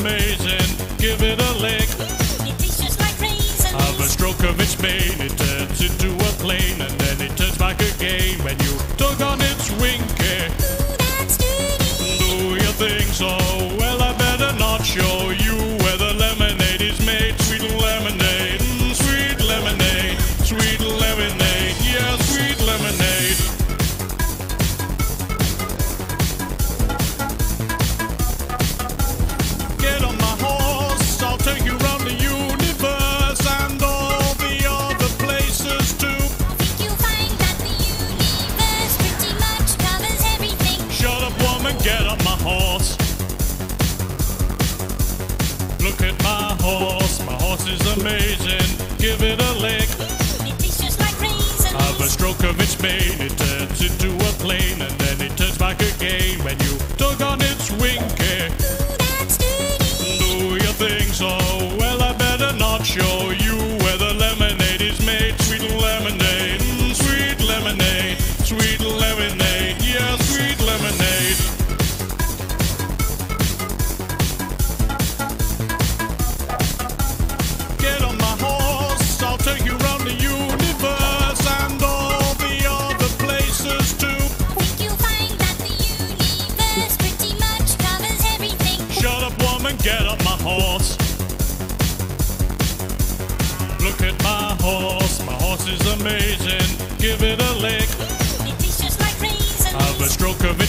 amazing. Give it a lick. It tastes just like raisins. Have a stroke of its mane, it turns into a plane, and then it turns back again when you tug on its wing. Do your thing, so. horse. Look at my horse. My horse is amazing. Give it a lick. Ooh, it just like raisins. Have a stroke of its mane. It turns into a plane. horse. Look at my horse, my horse is amazing. Give it a lick. Delicious like raisins. Have a stroke of it.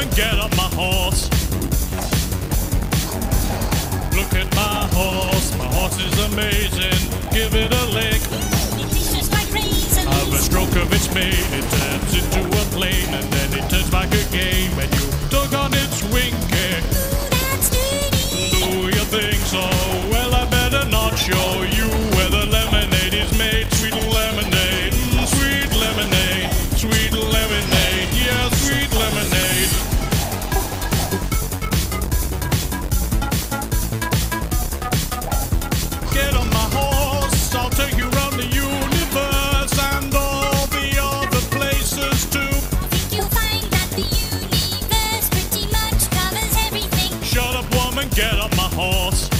and get up my horse. Look at my horse, my horse is amazing. Give it a lick. It my. Have a stroke of its mane, it turns into and get up my horse.